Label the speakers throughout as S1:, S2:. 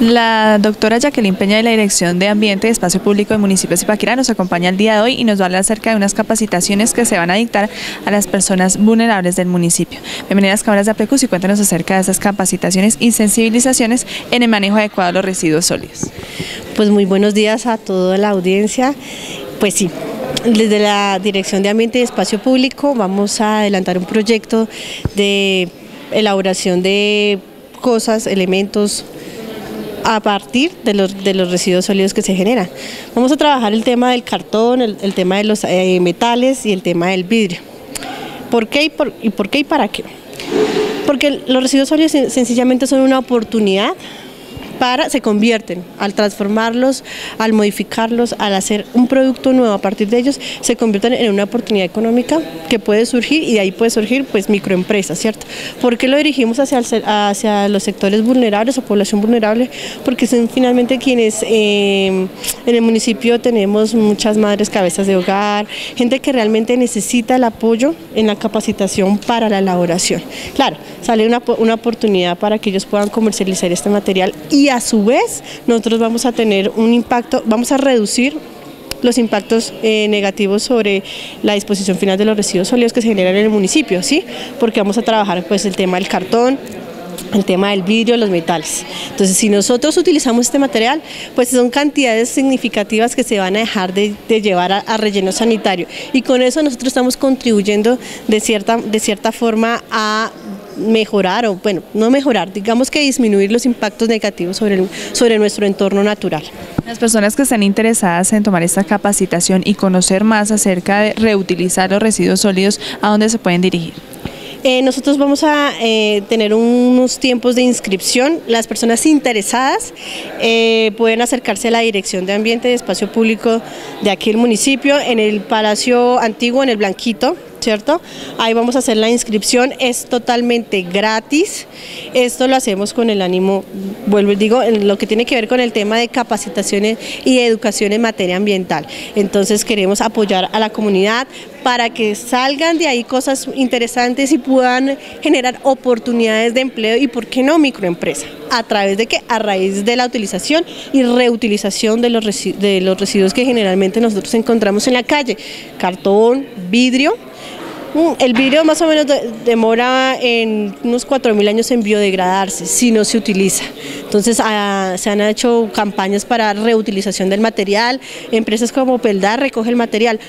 S1: La doctora Jacqueline Peña de la Dirección de Ambiente y Espacio Público del municipio de Zipaquirá nos acompaña el día de hoy y nos va a hablar acerca de unas capacitaciones que se van a dictar a las personas vulnerables del municipio. Bienvenidas cámaras de APECUS y cuéntanos acerca de esas capacitaciones y sensibilizaciones en el manejo adecuado de los residuos sólidos.
S2: Pues muy buenos días a toda la audiencia. Pues sí, desde la Dirección de Ambiente y Espacio Público vamos a adelantar un proyecto de elaboración de cosas, elementos, a partir de los, de los residuos sólidos que se generan. Vamos a trabajar el tema del cartón, el, tema de los eh, metales y el tema del vidrio. ¿Por qué y por, y por qué y para qué? Porque los residuos sólidos sencillamente son una oportunidad para, se convierten, al transformarlos, al modificarlos, al hacer un producto nuevo a partir de ellos, se convierten en una oportunidad económica que puede surgir y de ahí puede surgir pues microempresas, ¿cierto? ¿Por qué lo dirigimos hacia, hacia los sectores vulnerables o población vulnerable? Porque son finalmente quienes eh, en el municipio tenemos muchas madres cabezas de hogar, gente que realmente necesita el apoyo en la capacitación para la elaboración. Claro, sale una, una oportunidad para que ellos puedan comercializar este material y a su vez nosotros vamos a tener un impacto, vamos a reducir los impactos eh, negativos sobre la disposición final de los residuos sólidos que se generan en el municipio, ¿sí? Porque vamos a trabajar pues el tema del cartón, el tema del vidrio, los metales. Entonces, si nosotros utilizamos este material, pues son cantidades significativas que se van a dejar de, llevar a, relleno sanitario. Y con eso nosotros estamos contribuyendo de cierta, de cierta forma a mejorar, o bueno, no mejorar, digamos que disminuir los impactos negativos sobre, sobre nuestro entorno natural.
S1: Las personas que están interesadas en tomar esta capacitación y conocer más acerca de reutilizar los residuos sólidos, ¿a dónde se pueden dirigir?
S2: Eh, nosotros vamos a eh, tener unos tiempos de inscripción. Las personas interesadas eh, pueden acercarse a la Dirección de Ambiente y Espacio Público de aquí el municipio, en el Palacio Antiguo, en el Blanquito, ¿cierto? Ahí vamos a hacer la inscripción, es totalmente gratis. Esto lo hacemos con el ánimo, vuelvo y digo, en lo que tiene que ver con el tema de capacitaciones y educación en materia ambiental. Entonces queremos apoyar a la comunidad para que salgan de ahí cosas interesantes y puedan generar oportunidades de empleo y, ¿por qué no, microempresa? ¿A través de qué? A raíz de la utilización y reutilización de los, de los residuos que generalmente nosotros encontramos en la calle, cartón, vidrio, el vidrio más o menos demora en unos 4.000 años en biodegradarse si no se utiliza. Entonces ah, se han hecho campañas para reutilización del material, empresas como Peldar recoge el material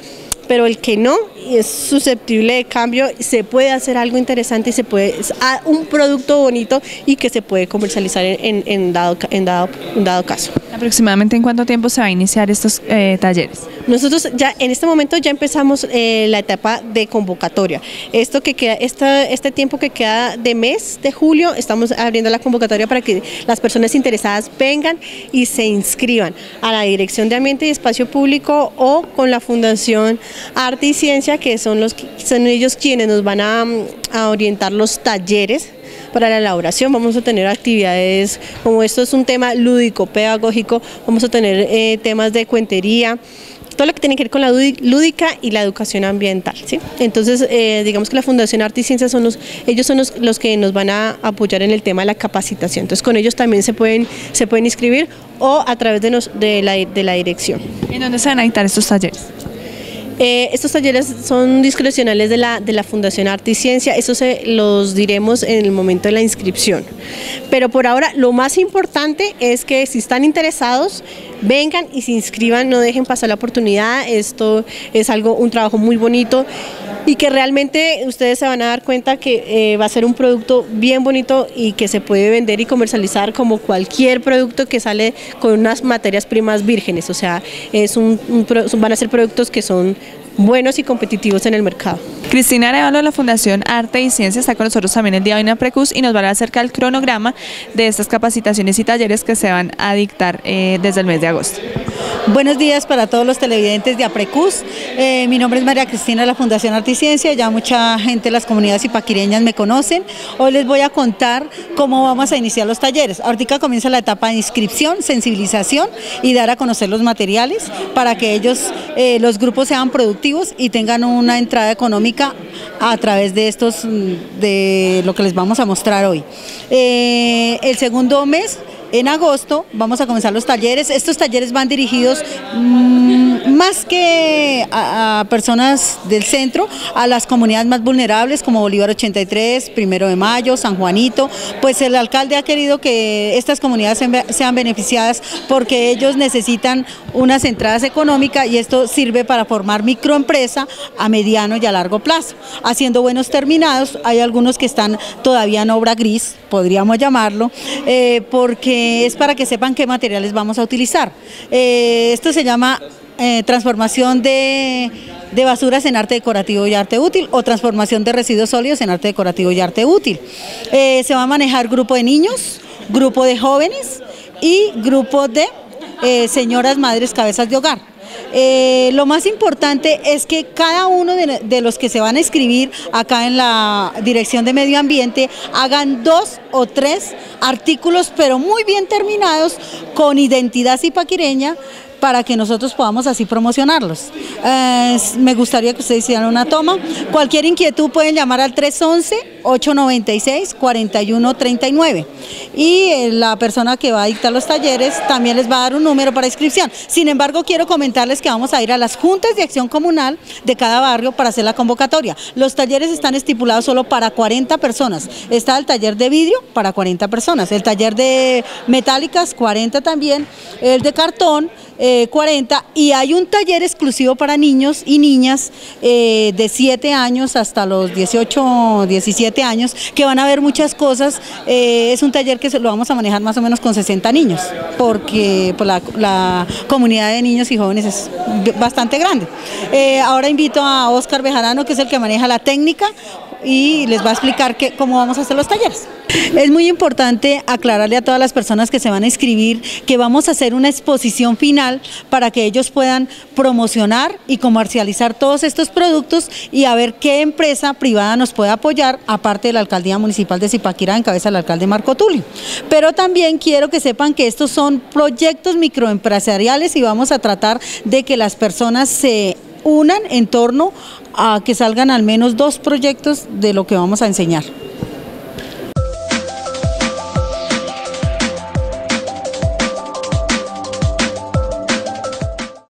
S2: pero el que no es susceptible de cambio, se puede hacer algo interesante y se puede, un producto bonito y que se puede comercializar en, dado, en, dado, dado caso.
S1: ¿Aproximadamente en cuánto tiempo se va a iniciar estos eh, talleres?
S2: Nosotros ya en este momento ya empezamos eh, la etapa de convocatoria. Esto que queda, este tiempo que queda de mes de julio, estamos abriendo la convocatoria para que las personas interesadas vengan y se inscriban a la Dirección de Ambiente y Espacio Público o con la Fundación Arte y Ciencia, que son, los, son ellos quienes nos van a, orientar los talleres para la elaboración. Vamos a tener actividades, como esto es un tema lúdico, pedagógico, vamos a tener eh, temas de cuentería, todo lo que tiene que ver con la lúdica y la educación ambiental. ¿sí? Entonces, eh, digamos que la Fundación Arte y Ciencia son los, ellos son los, que nos van a apoyar en el tema de la capacitación. Entonces, con ellos también se pueden, se pueden inscribir o a través de, de, la, de la dirección.
S1: ¿En dónde se van a dictar estos talleres?
S2: Eh, estos talleres son discrecionales de la, de la Fundación Arte y Ciencia, eso se los diremos en el momento de la inscripción. Pero por ahora lo más importante es que si están interesados, vengan y se inscriban, no dejen pasar la oportunidad, esto es algo, un trabajo muy bonito y que realmente ustedes se van a dar cuenta que eh, va a ser un producto bien bonito y que se puede vender y comercializar como cualquier producto que sale con unas materias primas vírgenes, o sea, es un, van a ser productos que son buenos y competitivos en el mercado.
S1: Cristina Arevalo de la Fundación Arte y Ciencia está con nosotros también el día de hoy en Precus y nos va a hablar acerca del cronograma de estas capacitaciones y talleres que se van a dictar eh, desde el mes de agosto.
S3: Buenos días para todos los televidentes de APRECUS. Eh, mi nombre es María Cristina de la Fundación Arte y Ciencia. Ya mucha gente de las comunidades ipaquireñas me conocen. Hoy les voy a contar cómo vamos a iniciar los talleres. Ahorita comienza la etapa de inscripción, sensibilización y dar a conocer los materiales para que ellos, eh, los grupos sean productivos y tengan una entrada económica a través de estos, de lo que les vamos a mostrar hoy. Eh, el segundo mes en agosto vamos a comenzar los talleres. Estos talleres van dirigidos mmm, más que a, a, personas del centro, a las comunidades más vulnerables como Bolívar 83, Primero de Mayo, San Juanito. Pues el alcalde ha querido que estas comunidades sean beneficiadas porque ellos necesitan unas entradas económicas y esto sirve para formar microempresa a mediano y a largo plazo, haciendo buenos terminados. Hay algunos que están todavía en obra gris, podríamos llamarlo, eh, porque es para que sepan qué materiales vamos a utilizar. Eh, esto se llama eh, transformación de, de, basuras en arte decorativo y arte útil o transformación de residuos sólidos en arte decorativo y arte útil. Eh, se va a manejar grupo de niños, grupo de jóvenes y grupo de señoras madres cabezas de hogar. Eh, lo más importante es que cada uno de, los que se van a escribir acá en la Dirección de Medio Ambiente hagan dos o tres artículos, pero muy bien terminados, con identidad zipaquireña, para que nosotros podamos así promocionarlos. Eh, me gustaría que ustedes hicieran una toma. Cualquier inquietud pueden llamar al 311-896-4139 y eh, la persona que va a dictar los talleres también les va a dar un número para inscripción. Sin embargo, quiero comentarles que vamos a ir a las juntas de acción comunal de cada barrio para hacer la convocatoria. Los talleres están estipulados solo para 40 personas. Está el taller de vidrio para 40 personas, el taller de metálicas 40 también, el de cartón 40 y hay un taller exclusivo para niños y niñas eh, de 7 años hasta los 18, 17 años que van a ver muchas cosas. Eh, es un taller que lo vamos a manejar más o menos con 60 niños porque pues, la, la, comunidad de niños y jóvenes es bastante grande. Eh, ahora invito a Oscar Bejarano que es el que maneja la técnica y les va a explicar que, cómo vamos a hacer los talleres. Es muy importante aclararle a todas las personas que se van a inscribir que vamos a hacer una exposición final para que ellos puedan promocionar y comercializar todos estos productos y a ver qué empresa privada nos puede apoyar, aparte de la Alcaldía Municipal de Zipaquirá, en cabeza del alcalde Marco Tulio. Pero también quiero que sepan que estos son proyectos microempresariales y vamos a tratar de que las personas se unan en torno a que salgan al menos dos proyectos de lo que vamos a enseñar.